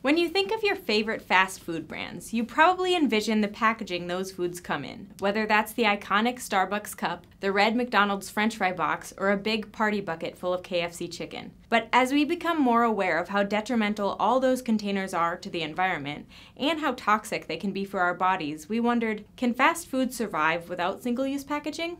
When you think of your favorite fast food brands, you probably envision the packaging those foods come in, whether that's the iconic Starbucks cup, the red McDonald's french fry box, or a big party bucket full of KFC chicken. But as we become more aware of how detrimental all those containers are to the environment and how toxic they can be for our bodies, we wondered can fast food survive without single use packaging?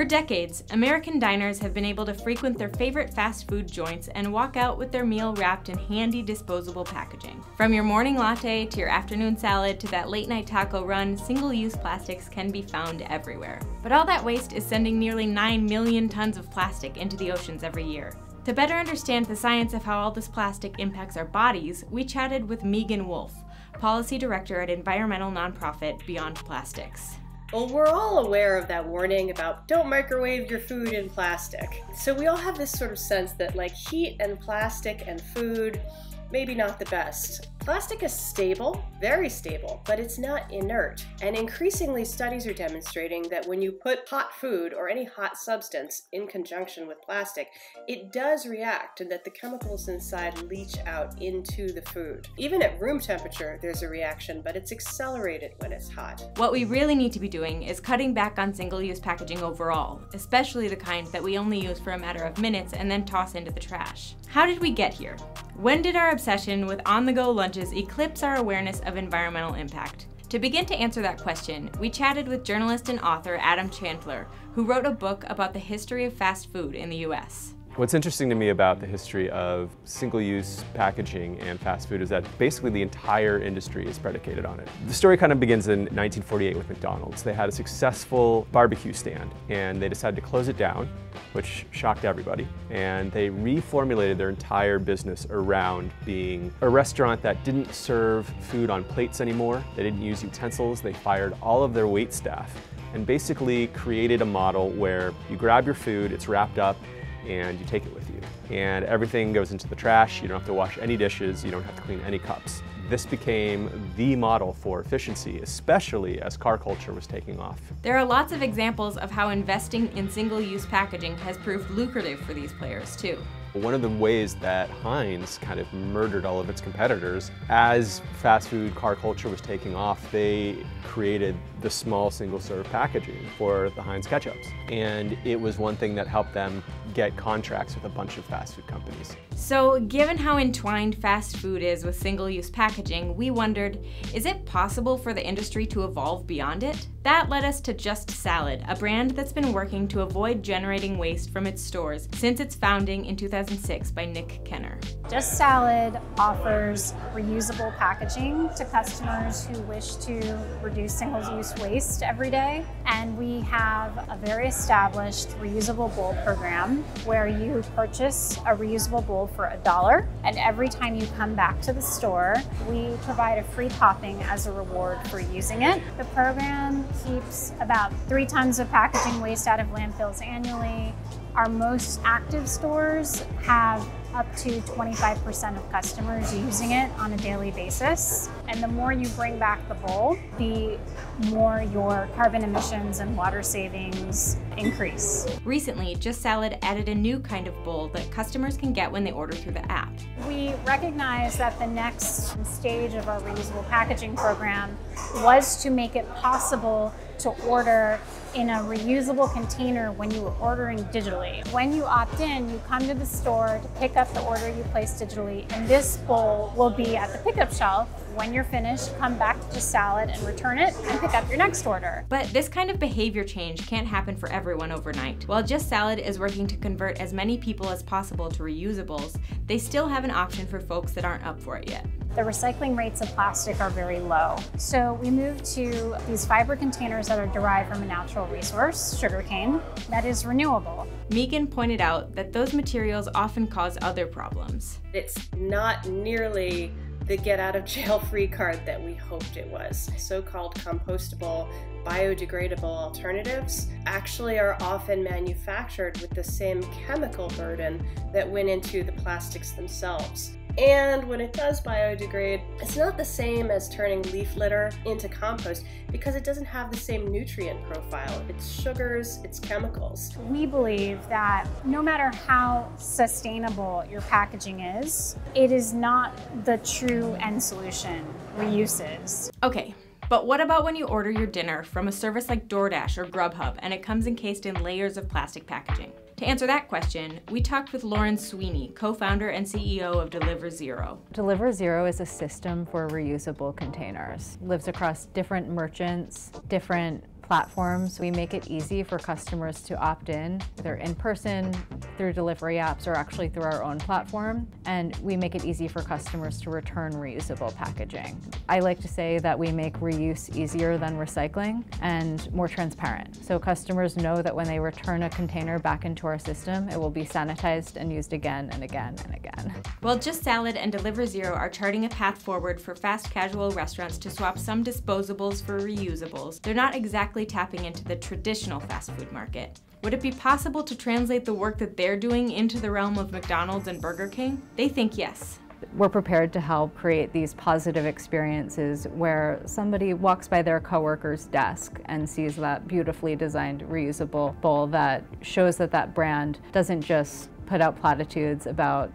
For decades, American diners have been able to frequent their favorite fast food joints and walk out with their meal wrapped in handy disposable packaging. From your morning latte to your afternoon salad to that late night taco run, single use plastics can be found everywhere. But all that waste is sending nearly 9 million tons of plastic into the oceans every year. To better understand the science of how all this plastic impacts our bodies, we chatted with Megan Wolff, Policy Director at environmental nonprofit Beyond Plastics. Well, we're all aware of that warning about don't microwave your food in plastic. So we all have this sort of sense that like heat and plastic and food, maybe not the best. Plastic is stable, very stable, but it's not inert. And increasingly, studies are demonstrating that when you put hot food or any hot substance in conjunction with plastic, it does react and that the chemicals inside leach out into the food. Even at room temperature, there's a reaction, but it's accelerated when it's hot. What we really need to be doing is cutting back on single use packaging overall, especially the kind that we only use for a matter of minutes and then toss into the trash. How did we get here? When did our obsession with on the go lunches eclipse our awareness of environmental impact? To begin to answer that question, we chatted with journalist and author Adam Chandler, who wrote a book about the history of fast food in the US. What's interesting to me about the history of single-use packaging and fast food is that basically the entire industry is predicated on it. The story kind of begins in 1948 with McDonald's. They had a successful barbecue stand and they decided to close it down, which shocked everybody. And they reformulated their entire business around being a restaurant that didn't serve food on plates anymore. They didn't use utensils. They fired all of their wait staff and basically created a model where you grab your food, it's wrapped up, and you take it with you. And everything goes into the trash, you don't have to wash any dishes, you don't have to clean any cups. This became the model for efficiency, especially as car culture was taking off. There are lots of examples of how investing in single-use packaging has proved lucrative for these players too. One of the ways that Heinz kind of murdered all of its competitors, as fast food car culture was taking off, they created the small single-serve packaging for the Heinz ketchups. And it was one thing that helped them get contracts with a bunch of fast food companies. So, given how entwined fast food is with single-use packaging, we wondered, is it possible for the industry to evolve beyond it? That led us to Just Salad, a brand that's been working to avoid generating waste from its stores since its founding in 2006 by Nick Kenner. Just Salad offers reusable packaging to customers who wish to reduce single-use waste every day. And we have a very established reusable bowl program where you purchase a reusable bowl for a dollar. And every time you come back to the store, we provide a free topping as a reward for using it. The program keeps about three tons of packaging waste out of landfills annually. Our most active stores have up to 25% of customers using it on a daily basis. And the more you bring back the bowl, the more your carbon emissions and water savings increase. Recently, Just Salad added a new kind of bowl that customers can get when they order through the app. We recognize that the next stage of our reusable packaging program was to make it possible to order in a reusable container when you were ordering digitally. When you opt in, you come to the store to pick up the order you placed digitally, and this bowl will be at the pickup shelf. When you're finished, come back to Just Salad and return it and pick up your next order. But this kind of behavior change can't happen for everyone overnight. While Just Salad is working to convert as many people as possible to reusables, they still have an option for folks that aren't up for it yet. The recycling rates of plastic are very low. So we moved to these fiber containers that are derived from a natural resource, sugarcane, that is renewable. Megan pointed out that those materials often cause other problems. It's not nearly the get out of jail free card that we hoped it was. So called compostable, biodegradable alternatives actually are often manufactured with the same chemical burden that went into the plastics themselves. And when it does biodegrade, it's not the same as turning leaf litter into compost because it doesn't have the same nutrient profile. It's sugars, it's chemicals. We believe that no matter how sustainable your packaging is, it is not the true end solution reuses. Okay, but what about when you order your dinner from a service like DoorDash or Grubhub and it comes encased in layers of plastic packaging? To answer that question, we talked with Lauren Sweeney, co-founder and CEO of Deliver Zero. Deliver Zero is a system for reusable containers. Lives across different merchants, different platforms. We make it easy for customers to opt in, either in person, through delivery apps, or actually through our own platform. And we make it easy for customers to return reusable packaging. I like to say that we make reuse easier than recycling and more transparent. So customers know that when they return a container back into our system, it will be sanitized and used again and again and again. Well, Just Salad and Deliver Zero are charting a path forward for fast casual restaurants to swap some disposables for reusables. They're not exactly tapping into the traditional fast food market. Would it be possible to translate the work that they're doing into the realm of McDonald's and Burger King? They think yes. We're prepared to help create these positive experiences where somebody walks by their coworker's desk and sees that beautifully designed reusable bowl that shows that that brand doesn't just put out platitudes about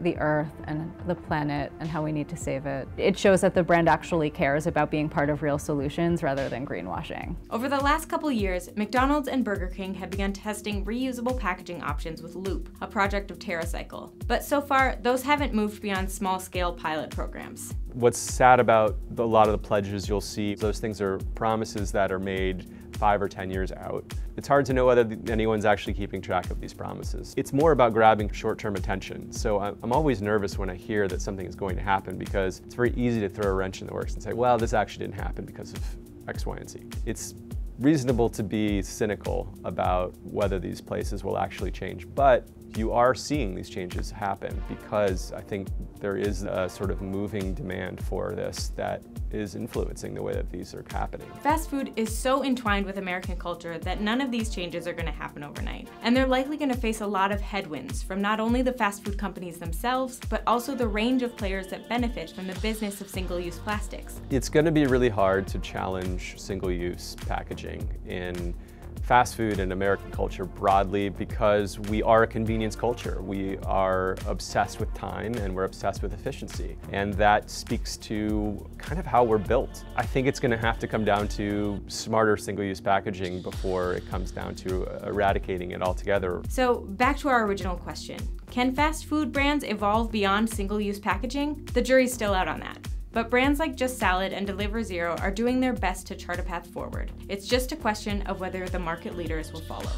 the earth and the planet and how we need to save it. It shows that the brand actually cares about being part of real solutions rather than greenwashing. Over the last couple years, McDonald's and Burger King have begun testing reusable packaging options with Loop, a project of TerraCycle. But so far, those haven't moved beyond small-scale pilot programs. What's sad about a lot of the pledges you'll see, those things are promises that are made five or 10 years out. It's hard to know whether anyone's actually keeping track of these promises. It's more about grabbing short-term attention. So I'm always nervous when I hear that something is going to happen because it's very easy to throw a wrench in the works and say, well, this actually didn't happen because of X, Y, and Z. It's reasonable to be cynical about whether these places will actually change, but you are seeing these changes happen because I think there is a sort of moving demand for this that is influencing the way that these are happening. Fast food is so entwined with American culture that none of these changes are going to happen overnight. And they're likely going to face a lot of headwinds from not only the fast food companies themselves, but also the range of players that benefit from the business of single-use plastics. It's going to be really hard to challenge single-use packaging in fast food and American culture broadly because we are a convenience culture. We are obsessed with time and we're obsessed with efficiency. And that speaks to kind of how we're built. I think it's going to have to come down to smarter single-use packaging before it comes down to eradicating it altogether. So back to our original question. Can fast food brands evolve beyond single-use packaging? The jury's still out on that. But brands like Just Salad and Deliver Zero are doing their best to chart a path forward. It's just a question of whether the market leaders will follow.